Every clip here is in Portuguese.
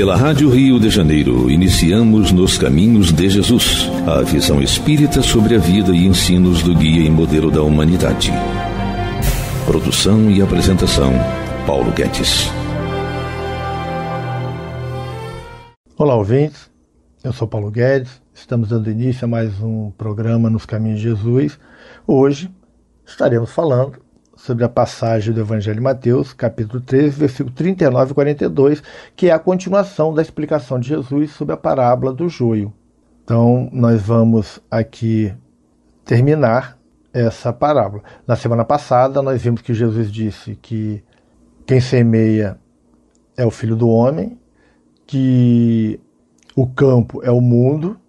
Pela Rádio Rio de Janeiro, iniciamos Nos Caminhos de Jesus, a visão espírita sobre a vida e ensinos do guia e modelo da humanidade. Produção e apresentação, Paulo Guedes. Olá, ouvintes. Eu sou Paulo Guedes. Estamos dando início a mais um programa Nos Caminhos de Jesus. Hoje estaremos falando sobre a passagem do Evangelho de Mateus, capítulo 13, versículo 39 e 42, que é a continuação da explicação de Jesus sobre a parábola do joio. Então, nós vamos aqui terminar essa parábola. Na semana passada, nós vimos que Jesus disse que quem semeia é o filho do homem, que o campo é o mundo,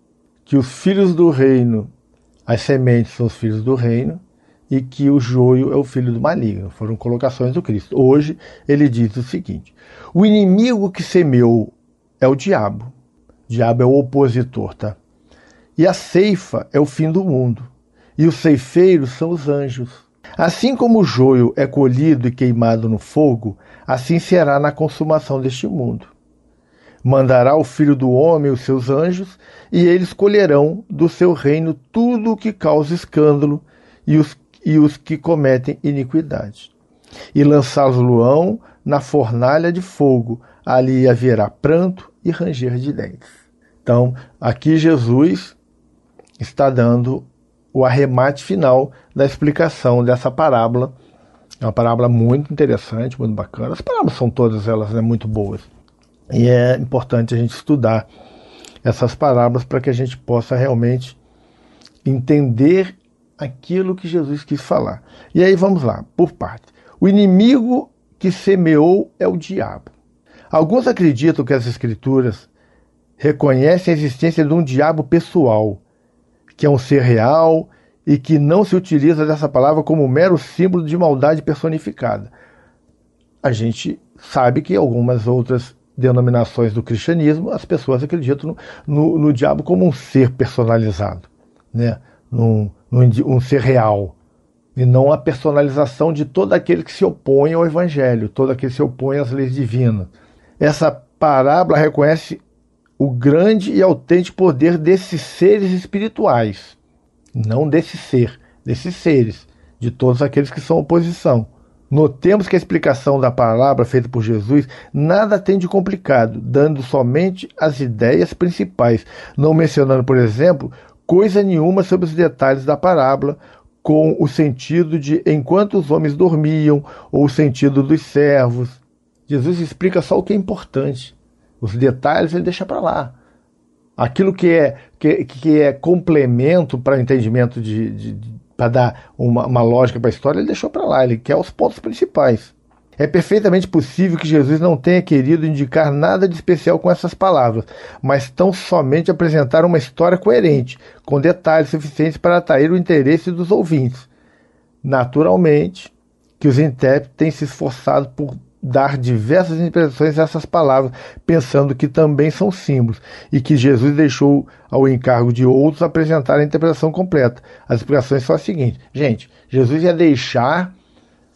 que os filhos do reino, as sementes são os filhos do reino, e que o joio é o filho do maligno. Foram colocações do Cristo. Hoje ele diz o seguinte: o inimigo que semeou é o diabo. O diabo é o opositor, tá? E a ceifa é o fim do mundo. E os ceifeiros são os anjos. Assim como o joio é colhido e queimado no fogo, assim será na consumação deste mundo. Mandará o Filho do Homem os seus anjos, e eles colherão do seu reino tudo o que causa escândalo e os e os que cometem iniquidade. E lançá-los-ão na fornalha de fogo, ali haverá pranto e ranger de dentes. Então, aqui Jesus está dando o arremate final da explicação dessa parábola. É uma parábola muito interessante, muito bacana. As parábolas são todas elas né, muito boas. E é importante a gente estudar essas parábolas para que a gente possa realmente entender aquilo que Jesus quis falar. E aí vamos lá, por parte. O inimigo que semeou é o diabo. Alguns acreditam que as escrituras reconhecem a existência de um diabo pessoal, que é um ser real e que não se utiliza dessa palavra como um mero símbolo de maldade personificada. A gente sabe que algumas outras denominações do cristianismo, as pessoas acreditam no, no, no diabo como um ser personalizado, né? num, num um ser real, e não a personalização de todo aquele que se opõe ao Evangelho, todo aquele que se opõe às leis divinas. Essa parábola reconhece o grande e autêntico poder desses seres espirituais, não desse ser, desses seres, de todos aqueles que são oposição. Notemos que a explicação da palavra feita por Jesus nada tem de complicado, dando somente as ideias principais, não mencionando, por exemplo, coisa nenhuma sobre os detalhes da parábola, com o sentido de enquanto os homens dormiam, ou o sentido dos servos. Jesus explica só o que é importante. Os detalhes ele deixa para lá. Aquilo que é, que, que é complemento para o entendimento de, de, de para dar uma, uma lógica para a história, ele deixou para lá. Ele quer os pontos principais. É perfeitamente possível que Jesus não tenha querido indicar nada de especial com essas palavras, mas tão somente apresentar uma história coerente, com detalhes suficientes para atrair o interesse dos ouvintes. Naturalmente, que os intérpretes têm se esforçado por dar diversas interpretações a essas palavras, pensando que também são símbolos, e que Jesus deixou ao encargo de outros apresentar a interpretação completa. As explicações são as seguintes: gente, Jesus ia deixar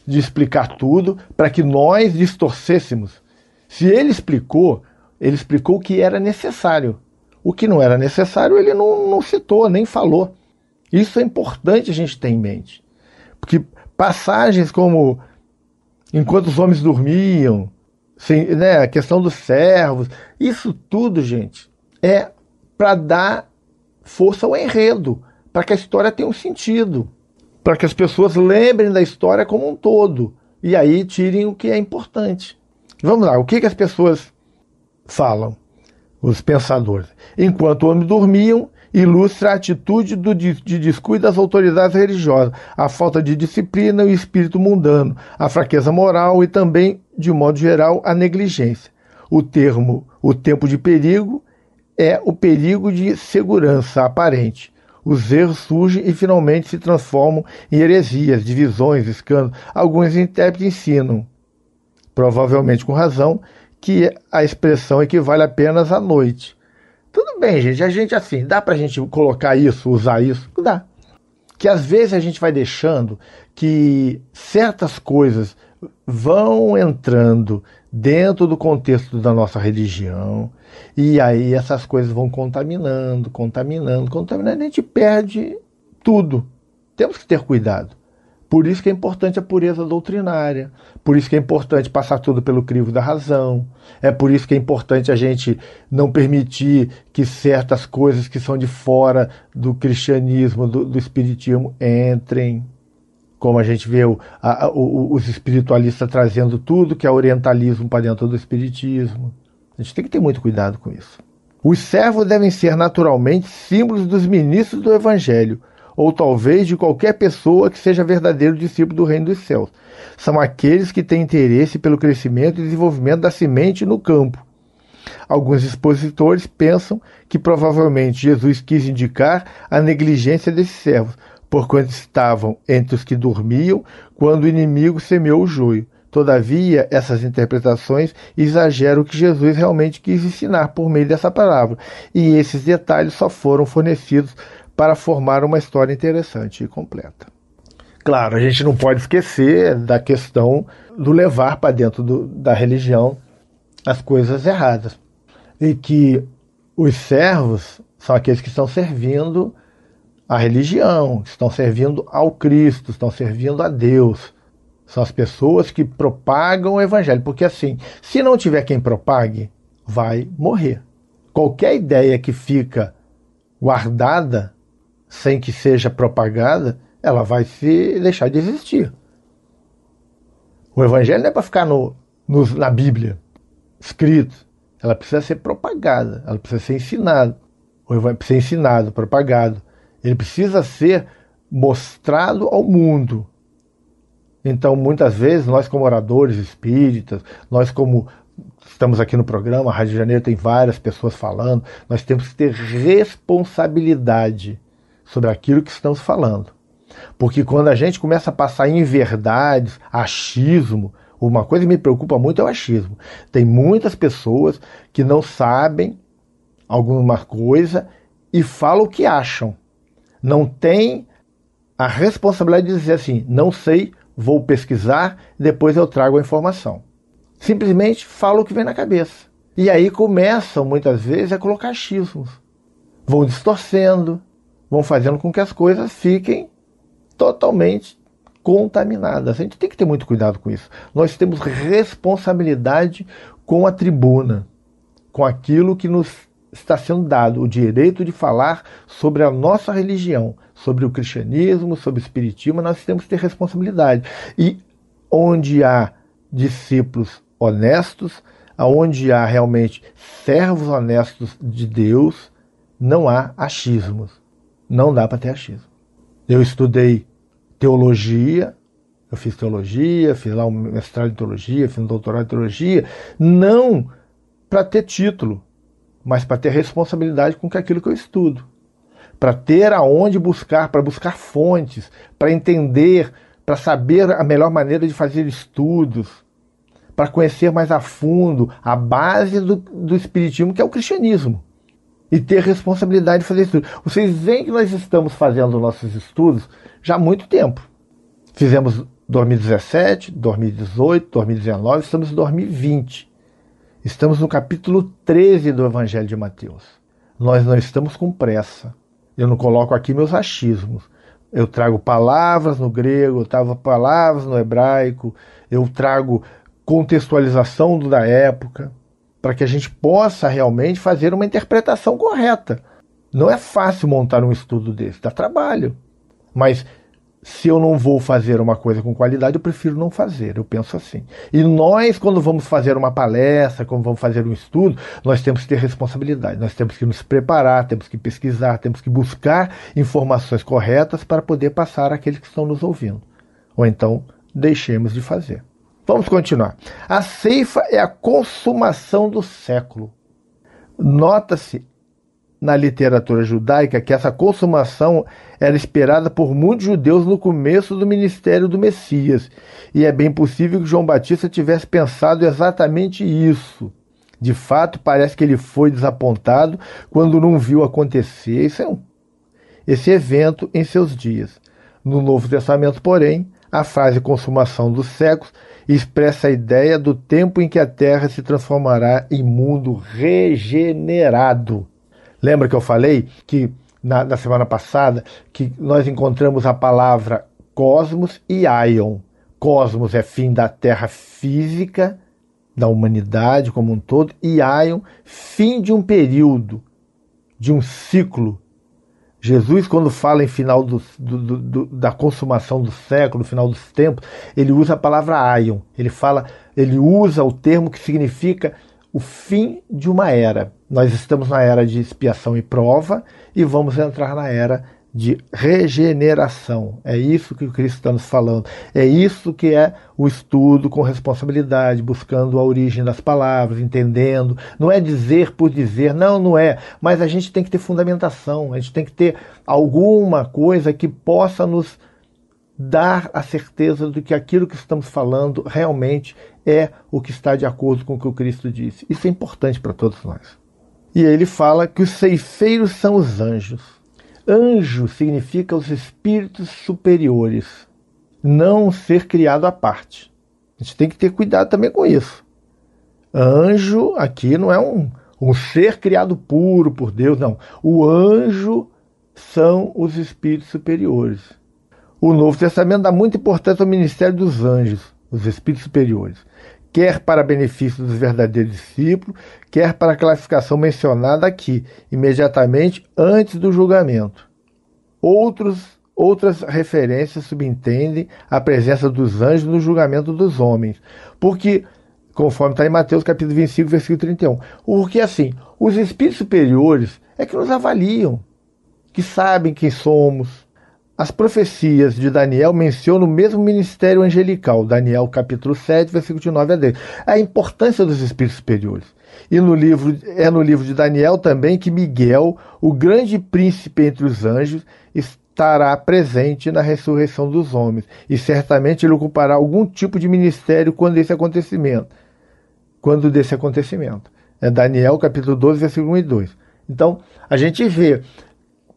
de explicar tudo para que nós distorcêssemos. Se ele explicou, ele explicou o que era necessário. O que não era necessário, ele não, não citou, nem falou. Isso é importante a gente ter em mente. Porque passagens como enquanto os homens dormiam, sem, né, a questão dos servos, isso tudo, gente, é para dar força ao enredo, para que a história tenha um sentido para que as pessoas lembrem da história como um todo e aí tirem o que é importante. Vamos lá, o que, que as pessoas falam, os pensadores? Enquanto homens dormiam, ilustra a atitude do, de descuido das autoridades religiosas, a falta de disciplina e o espírito mundano, a fraqueza moral e também, de modo geral, a negligência. O termo, o tempo de perigo, é o perigo de segurança aparente os erros surgem e finalmente se transformam em heresias, divisões, escândalos. Alguns intérpretes ensinam, provavelmente com razão, que a expressão equivale apenas à noite. Tudo bem, gente, a gente assim, dá para a gente colocar isso, usar isso? Dá. Que às vezes a gente vai deixando que certas coisas vão entrando dentro do contexto da nossa religião, e aí essas coisas vão contaminando, contaminando, contaminando, e a gente perde tudo. Temos que ter cuidado. Por isso que é importante a pureza doutrinária, por isso que é importante passar tudo pelo crivo da razão, é por isso que é importante a gente não permitir que certas coisas que são de fora do cristianismo, do, do espiritismo, entrem. Como a gente vê o, a, o, os espiritualistas trazendo tudo que é orientalismo para dentro do espiritismo. A gente tem que ter muito cuidado com isso. Os servos devem ser naturalmente símbolos dos ministros do evangelho ou talvez de qualquer pessoa que seja verdadeiro discípulo do reino dos céus. São aqueles que têm interesse pelo crescimento e desenvolvimento da semente no campo. Alguns expositores pensam que provavelmente Jesus quis indicar a negligência desses servos, porquanto estavam entre os que dormiam quando o inimigo semeou o joio. Todavia, essas interpretações exageram o que Jesus realmente quis ensinar por meio dessa palavra, e esses detalhes só foram fornecidos para formar uma história interessante e completa. Claro, a gente não pode esquecer da questão do levar para dentro do, da religião as coisas erradas. E que os servos são aqueles que estão servindo a religião, estão servindo ao Cristo, estão servindo a Deus. São as pessoas que propagam o evangelho. Porque assim, se não tiver quem propague, vai morrer. Qualquer ideia que fica guardada sem que seja propagada, ela vai se deixar de existir. O evangelho não é para ficar no, no, na Bíblia, escrito. Ela precisa ser propagada, ela precisa ser ensinada. O evangelho precisa ser ensinado, propagado. Ele precisa ser mostrado ao mundo. Então, muitas vezes, nós como oradores espíritas, nós como estamos aqui no programa, a Rádio Janeiro tem várias pessoas falando, nós temos que ter responsabilidade sobre aquilo que estamos falando. Porque quando a gente começa a passar em verdades, achismo, uma coisa que me preocupa muito é o achismo. Tem muitas pessoas que não sabem alguma coisa e falam o que acham. Não tem a responsabilidade de dizer assim: não sei, vou pesquisar, depois eu trago a informação. Simplesmente fala o que vem na cabeça. E aí começam muitas vezes a colocar achismos. Vão distorcendo, vão fazendo com que as coisas fiquem totalmente contaminadas. A gente tem que ter muito cuidado com isso. Nós temos responsabilidade com a tribuna, com aquilo que nos está sendo dado, o direito de falar sobre a nossa religião, sobre o cristianismo, sobre o espiritismo, nós temos que ter responsabilidade. E onde há discípulos honestos, aonde há realmente servos honestos de Deus, não há achismos. Não dá para ter achismo. Eu estudei teologia, eu fiz teologia, fiz lá um mestrado em teologia, fiz um doutorado em teologia, não para ter título, mas para ter responsabilidade com aquilo que eu estudo. Para ter aonde buscar, para buscar fontes, para entender, para saber a melhor maneira de fazer estudos, para conhecer mais a fundo a base do, do Espiritismo, que é o cristianismo e ter responsabilidade de fazer isso. Vocês veem que nós estamos fazendo nossos estudos já há muito tempo. Fizemos 2017, 2018, 2019, estamos em 2020. Estamos no capítulo 13 do Evangelho de Mateus. Nós não estamos com pressa. Eu não coloco aqui meus achismos. Eu trago palavras no grego, eu trago palavras no hebraico, eu trago contextualização da época para que a gente possa realmente fazer uma interpretação correta. Não é fácil montar um estudo desse, dá trabalho. Mas se eu não vou fazer uma coisa com qualidade, eu prefiro não fazer. Eu penso assim. E nós, quando vamos fazer uma palestra, quando vamos fazer um estudo, nós temos que ter responsabilidade. Nós temos que nos preparar, temos que pesquisar, temos que buscar informações corretas para poder passar àqueles que estão nos ouvindo. Ou então, deixemos de fazer. Vamos continuar. A ceifa é a consumação do século. Nota-se na literatura judaica que essa consumação era esperada por muitos judeus no começo do ministério do Messias, e é bem possível que João Batista tivesse pensado exatamente isso. De fato, parece que ele foi desapontado quando não viu acontecer esse, é um, esse evento em seus dias. No Novo Testamento, porém, a frase consumação dos séculos expressa a ideia do tempo em que a Terra se transformará em mundo regenerado. Lembra que eu falei que na, na semana passada que nós encontramos a palavra cosmos e aion. Cosmos é fim da Terra física, da humanidade como um todo, e aion, fim de um período, de um ciclo Jesus, quando fala em final do, do, do, da consumação do século, final dos tempos, ele usa a palavra aion. Ele fala, ele usa o termo que significa o fim de uma era. Nós estamos na era de expiação e prova e vamos entrar na era de regeneração. É isso que o Cristo está nos falando. É isso que é o estudo com responsabilidade, buscando a origem das palavras, entendendo. Não é dizer por dizer, não, não é. Mas a gente tem que ter fundamentação, a gente tem que ter alguma coisa que possa nos dar a certeza de que aquilo que estamos falando realmente é o que está de acordo com o que o Cristo disse. Isso é importante para todos nós. E ele fala que os ceifeiros são os anjos. Anjo significa os espíritos superiores, não ser criado à parte. A gente tem que ter cuidado também com isso. Anjo aqui não é um, um ser criado puro por Deus, não. O anjo são os espíritos superiores. O Novo Testamento dá muita importância ao ministério dos anjos, os espíritos superiores, quer para benefício dos verdadeiros discípulos, quer para a classificação mencionada aqui, imediatamente antes do julgamento. Outros, outras referências subentendem a presença dos anjos no julgamento dos homens, porque, conforme está em Mateus capítulo 25, versículo 31, porque assim, os espíritos superiores é que nos avaliam, que sabem quem somos, as profecias de Daniel mencionam o mesmo ministério angelical, Daniel capítulo 7, versículo de 9 a 10. A importância dos espíritos superiores. E no livro, é no livro de Daniel também que Miguel, o grande príncipe entre os anjos, estará presente na ressurreição dos homens. E certamente ele ocupará algum tipo de ministério quando esse acontecimento. Quando desse acontecimento. É Daniel capítulo 12, versículo 1 e 2. Então, a gente vê.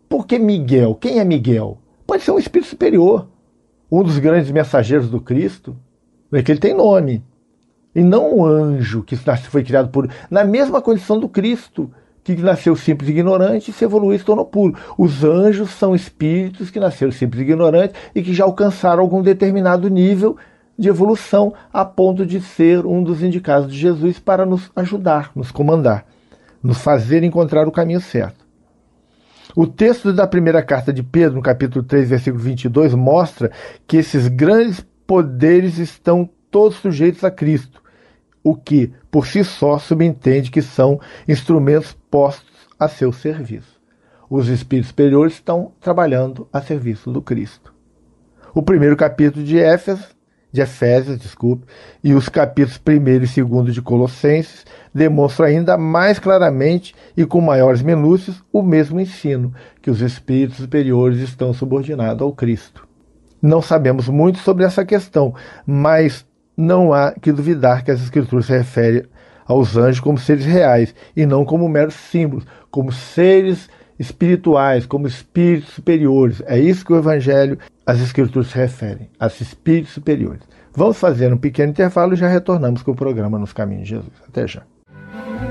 Por que Miguel? Quem é Miguel? Pode ser um espírito superior, um dos grandes mensageiros do Cristo, é que ele tem nome. E não um anjo que foi criado por. Na mesma condição do Cristo, que nasceu simples e ignorante e se evoluiu e se tornou puro. Os anjos são espíritos que nasceram simples e ignorantes e que já alcançaram algum determinado nível de evolução a ponto de ser um dos indicados de Jesus para nos ajudar, nos comandar, nos fazer encontrar o caminho certo. O texto da primeira carta de Pedro, no capítulo 3, versículo 22, mostra que esses grandes poderes estão todos sujeitos a Cristo, o que, por si só, subentende que são instrumentos postos a seu serviço. Os espíritos superiores estão trabalhando a serviço do Cristo. O primeiro capítulo de Éfeso de Efésios, desculpe, e os capítulos 1 e 2 de Colossenses demonstram ainda mais claramente e com maiores minúcias o mesmo ensino, que os espíritos superiores estão subordinados ao Cristo. Não sabemos muito sobre essa questão, mas não há que duvidar que as Escrituras se referem aos anjos como seres reais e não como meros símbolos, como seres espirituais, como espíritos superiores. É isso que o Evangelho, as Escrituras se referem, a espíritos superiores. Vamos fazer um pequeno intervalo e já retornamos com o programa Nos Caminhos de Jesus. Até já.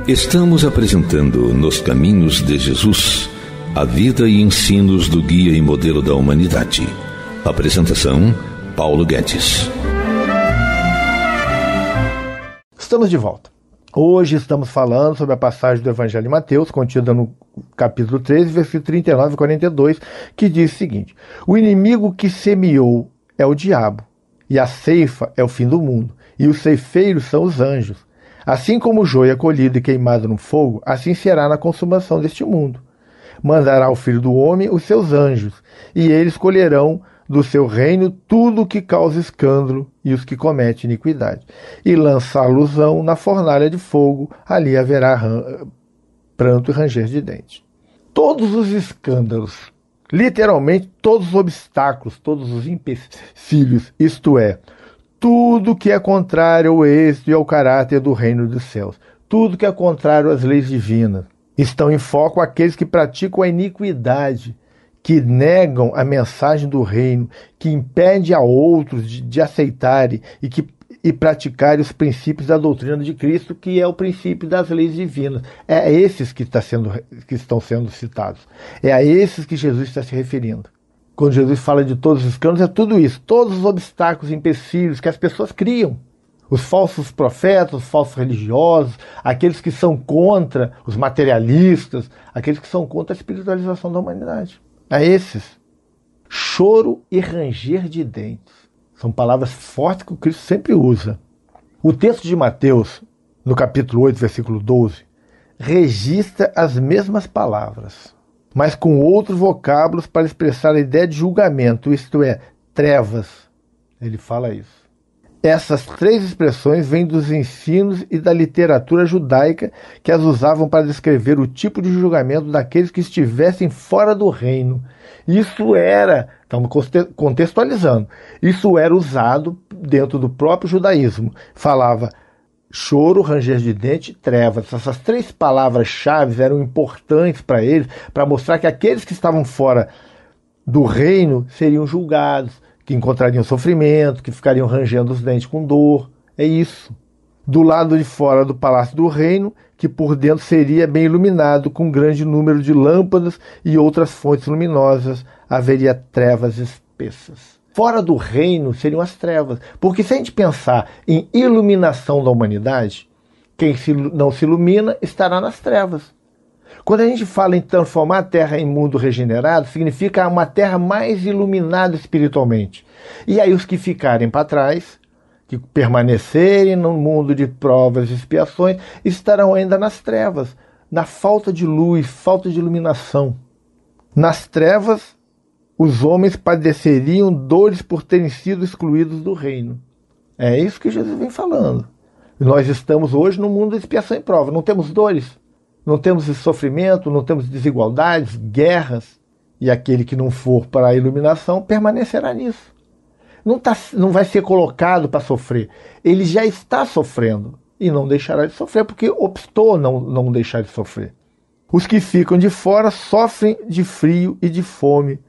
Estamos apresentando Nos Caminhos de Jesus, a vida e ensinos do guia e modelo da humanidade. Apresentação: Paulo Guedes. Estamos de volta. Hoje estamos falando sobre a passagem do Evangelho de Mateus, contida no capítulo 13, versículo 39 e 42, que diz o seguinte: O inimigo que semeou é o diabo, e a ceifa é o fim do mundo, e os ceifeiros são os anjos. Assim como o joio é colhido e queimado no fogo, assim será na consumação deste mundo. Mandará o Filho do Homem os seus anjos, e eles colherão do seu reino tudo o que causa escândalo e os que comete iniquidade, e lança alusão na fornalha de fogo, ali haverá pranto e ranger de dentes. Todos os escândalos, literalmente todos os obstáculos, todos os empecilhos, isto é, tudo que é contrário ao êxito e ao caráter do reino dos céus, tudo que é contrário às leis divinas, estão em foco aqueles que praticam a iniquidade que negam a mensagem do reino, que impede a outros de, de aceitarem e que e praticarem os princípios da doutrina de Cristo, que é o princípio das leis divinas. É a esses que, está sendo, que estão sendo citados. É a esses que Jesus está se referindo. Quando Jesus fala de todos os canos, é tudo isso, todos os obstáculos, empecilhos que as pessoas criam. Os falsos profetas, os falsos religiosos, aqueles que são contra os materialistas, aqueles que são contra a espiritualização da humanidade. A esses, choro e ranger de dentes. São palavras fortes que o Cristo sempre usa. O texto de Mateus, no capítulo 8, versículo 12, registra as mesmas palavras, mas com outros vocábulos para expressar a ideia de julgamento, isto é, trevas. Ele fala isso. Essas três expressões vêm dos ensinos e da literatura judaica que as usavam para descrever o tipo de julgamento daqueles que estivessem fora do reino. Isso era, estamos contextualizando, isso era usado dentro do próprio judaísmo. Falava choro, ranger de dente, trevas. Essas três palavras-chave eram importantes para eles, para mostrar que aqueles que estavam fora do reino seriam julgados que encontrariam sofrimento, que ficariam rangendo os dentes com dor. É isso. Do lado de fora do palácio do reino, que por dentro seria bem iluminado com um grande número de lâmpadas e outras fontes luminosas, haveria trevas espessas. Fora do reino seriam as trevas. Porque se a gente pensar em iluminação da humanidade, quem não se ilumina estará nas trevas. Quando a gente fala em transformar a terra em mundo regenerado, significa uma terra mais iluminada espiritualmente. E aí os que ficarem para trás, que permanecerem no mundo de provas e expiações, estarão ainda nas trevas, na falta de luz, falta de iluminação. Nas trevas, os homens padeceriam dores por terem sido excluídos do reino. É isso que Jesus vem falando. Nós estamos hoje no mundo de expiação e prova, não temos dores não temos sofrimento, não temos desigualdades, guerras, e aquele que não for para a iluminação permanecerá nisso. Não, tá, não vai ser colocado para sofrer. Ele já está sofrendo e não deixará de sofrer, porque optou não, não deixar de sofrer. Os que ficam de fora sofrem de frio e de fome,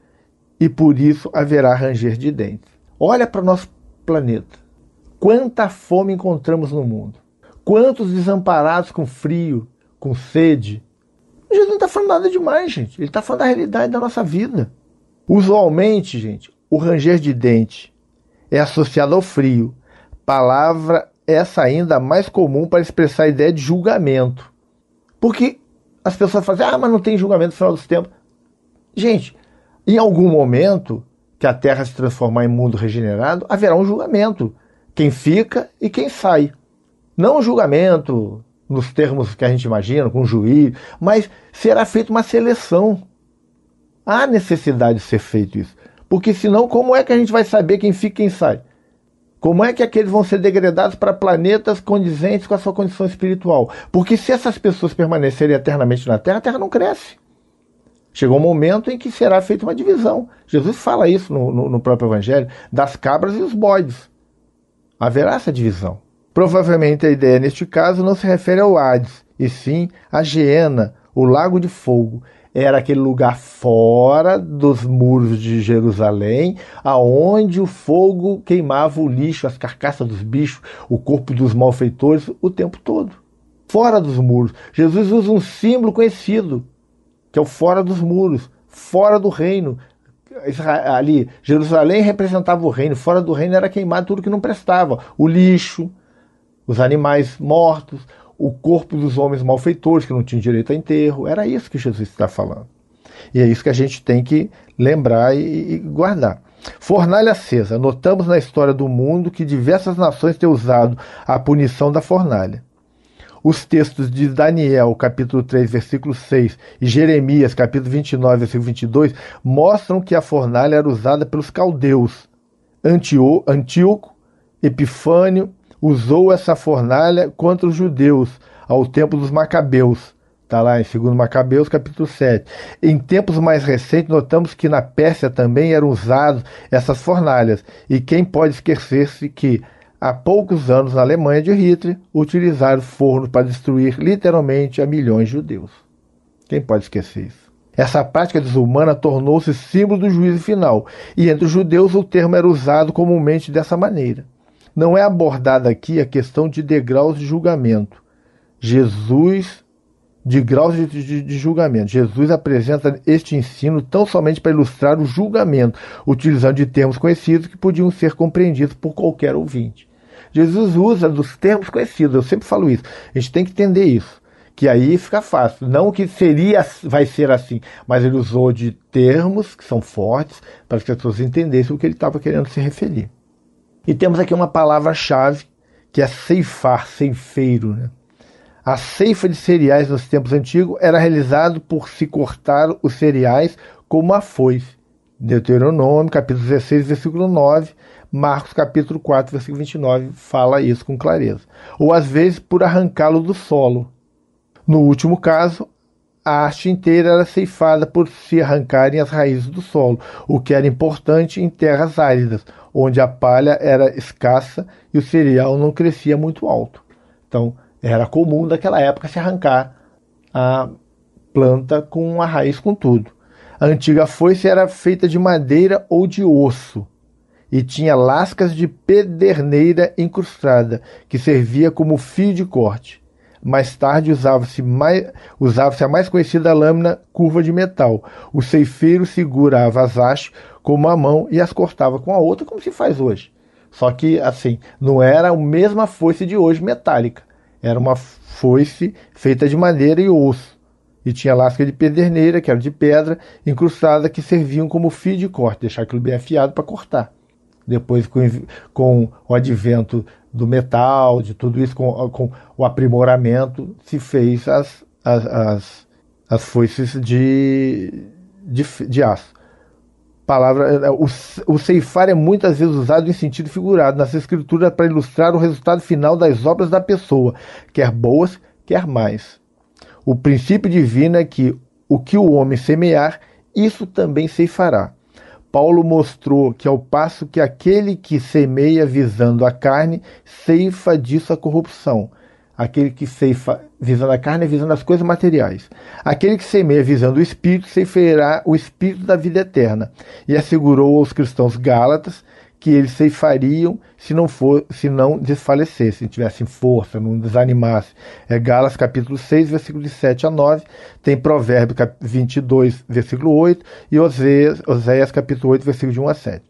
e por isso haverá ranger de dentes. Olha para o nosso planeta. Quanta fome encontramos no mundo. Quantos desamparados com frio, com sede. Jesus não está falando nada demais, gente. Ele está falando da realidade da nossa vida. Usualmente, gente, o ranger de dente é associado ao frio. Palavra essa ainda mais comum para expressar a ideia de julgamento. Porque as pessoas falam assim, ah, mas não tem julgamento no final dos tempos. Gente, em algum momento que a Terra se transformar em mundo regenerado, haverá um julgamento. Quem fica e quem sai. Não um julgamento nos termos que a gente imagina, com juiz, mas será feita uma seleção. Há necessidade de ser feito isso. Porque senão, como é que a gente vai saber quem fica e quem sai? Como é que aqueles vão ser degradados para planetas condizentes com a sua condição espiritual? Porque se essas pessoas permanecerem eternamente na Terra, a Terra não cresce. Chegou um momento em que será feita uma divisão. Jesus fala isso no, no, no próprio Evangelho, das cabras e os bodes. Haverá essa divisão. Provavelmente a ideia neste caso não se refere ao Hades, e sim a Geena, o lago de fogo. Era aquele lugar fora dos muros de Jerusalém, aonde o fogo queimava o lixo, as carcaças dos bichos, o corpo dos malfeitores o tempo todo. Fora dos muros. Jesus usa um símbolo conhecido, que é o fora dos muros, fora do reino. Ali, Jerusalém representava o reino, fora do reino era queimado tudo que não prestava: o lixo, os animais mortos, o corpo dos homens malfeitores que não tinham direito a enterro. Era isso que Jesus está falando. E é isso que a gente tem que lembrar e, e guardar. Fornalha acesa. Notamos na história do mundo que diversas nações têm usado a punição da fornalha. Os textos de Daniel, capítulo 3, versículo 6, e Jeremias, capítulo 29, versículo 22, mostram que a fornalha era usada pelos caldeus. Antíoco, Epifânio usou essa fornalha contra os judeus ao tempo dos Macabeus. Está lá em 2 Macabeus, capítulo 7. Em tempos mais recentes, notamos que na Pérsia também eram usadas essas fornalhas. E quem pode esquecer-se que, há poucos anos, na Alemanha de Hitler, utilizaram fornos para destruir literalmente a milhões de judeus. Quem pode esquecer isso? Essa prática desumana tornou-se símbolo do juízo final, e entre os judeus o termo era usado comumente dessa maneira. Não é abordada aqui a questão de degraus de julgamento. Jesus, de graus de, de, de julgamento. Jesus apresenta este ensino tão somente para ilustrar o julgamento, utilizando de termos conhecidos que podiam ser compreendidos por qualquer ouvinte. Jesus usa dos termos conhecidos, eu sempre falo isso. A gente tem que entender isso. Que aí fica fácil. Não que seria, vai ser assim, mas ele usou de termos que são fortes para que as pessoas entendessem o que ele estava querendo se referir. E temos aqui uma palavra-chave que é ceifar, ceifeiro. Né? A ceifa de cereais nos tempos antigos era realizado por se cortar os cereais com uma foice. Deuteronômio, capítulo 16, versículo 9, Marcos, capítulo 4, versículo 29, fala isso com clareza. Ou às vezes por arrancá-lo do solo. No último caso, a arte inteira era ceifada por se arrancarem as raízes do solo, o que era importante em terras áridas, onde a palha era escassa e o cereal não crescia muito alto. Então, era comum daquela época se arrancar a planta com a raiz com tudo. A antiga foice era feita de madeira ou de osso e tinha lascas de pederneira incrustada, que servia como fio de corte. Mais tarde usava-se usava a mais conhecida lâmina curva de metal. O ceifeiro segurava as hastes com uma mão e as cortava com a outra, como se faz hoje. Só que, assim, não era a mesma foice de hoje metálica. Era uma foice feita de madeira e osso. E tinha lasca de pederneira, que era de pedra, incrustada, que serviam como fio de corte, deixar aquilo bem afiado para cortar. Depois, com, com o advento do metal, de tudo isso, com, com o aprimoramento, se fez as, as, as, as foices de, de, de aço. Palavra, o, o ceifar é muitas vezes usado em sentido figurado nas escrituras para ilustrar o resultado final das obras da pessoa, quer boas, quer mais. O princípio divino é que o que o homem semear, isso também ceifará. Paulo mostrou que, ao passo que aquele que semeia visando a carne, ceifa disso a corrupção. Aquele que ceifa visando a carne visando as coisas materiais. Aquele que semeia visando o espírito, ceifará o espírito da vida eterna. E assegurou aos cristãos gálatas que eles ceifariam se não, for, se não desfalecessem, tivessem força, não desanimassem. É Galas capítulo 6, versículo de 7 a 9, tem Provérbio 22, versículo 8, e Oséias, Oséias capítulo 8, versículo de 1 a 7.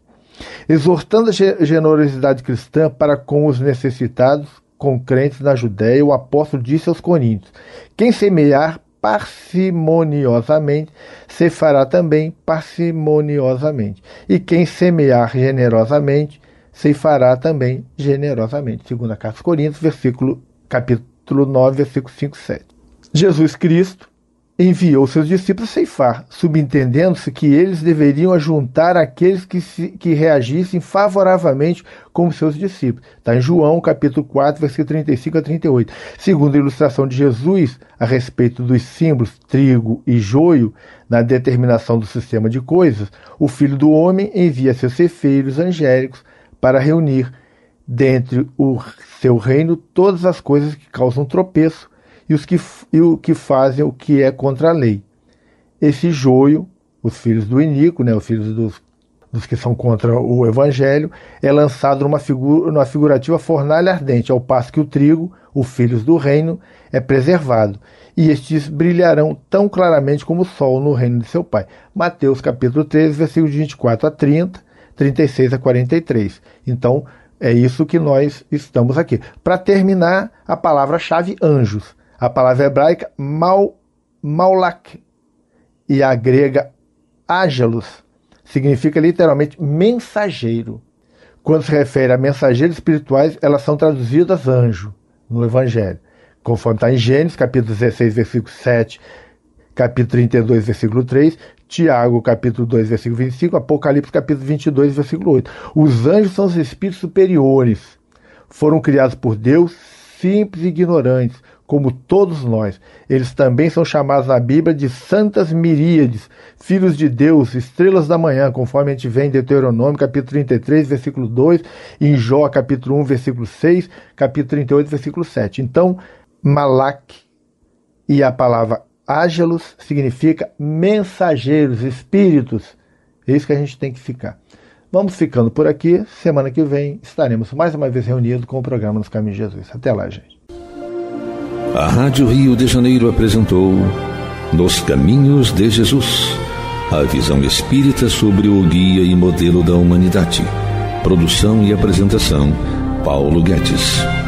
Exortando a generosidade cristã para com os necessitados, com crentes na Judéia, o apóstolo disse aos coríntios: Quem semear parcimoniosamente, se fará também parcimoniosamente. E quem semear generosamente, se fará também generosamente. Segundo a Carta Coríntios, versículo, capítulo 9, versículo 5 7. Jesus Cristo enviou seus discípulos a ceifar, subentendendo-se que eles deveriam ajuntar aqueles que, se, que reagissem favoravelmente como seus discípulos. Está em João, capítulo 4, versículo 35 a 38. Segundo a ilustração de Jesus a respeito dos símbolos trigo e joio na determinação do sistema de coisas, o Filho do Homem envia seus cefeiros angélicos para reunir dentre o seu reino todas as coisas que causam tropeço e os que, e o que fazem o que é contra a lei. Esse joio, os filhos do Inico, né, os filhos dos, dos que são contra o evangelho, é lançado numa, figura, numa figurativa fornalha ardente, ao passo que o trigo, os filhos do reino, é preservado. E estes brilharão tão claramente como o sol no reino de seu Pai. Mateus capítulo 13, versículos 24 a 30, 36 a 43. Então, é isso que nós estamos aqui. Para terminar, a palavra-chave anjos. A palavra hebraica mal, maulak e a grega ágelos significa literalmente mensageiro. Quando se refere a mensageiros espirituais, elas são traduzidas anjo no Evangelho, conforme está em Gênesis, capítulo 16, versículo 7, capítulo 32, versículo 3, Tiago, capítulo 2, versículo 25, Apocalipse, capítulo 22, versículo 8. Os anjos são os espíritos superiores. Foram criados por Deus, simples e ignorantes, como todos nós. Eles também são chamados na Bíblia de santas miríades, filhos de Deus, estrelas da manhã, conforme a gente vê em Deuteronômio, capítulo 33, versículo 2, em Jó, capítulo 1, versículo 6, capítulo 38, versículo 7. Então, Malak e a palavra ágelos significa mensageiros, espíritos. É isso que a gente tem que ficar. Vamos ficando por aqui. Semana que vem estaremos mais uma vez reunidos com o programa Nos Caminhos de Jesus. Até lá, gente. A Rádio Rio de Janeiro apresentou Nos Caminhos de Jesus a visão espírita sobre o guia e modelo da humanidade. Produção e apresentação: Paulo Guedes.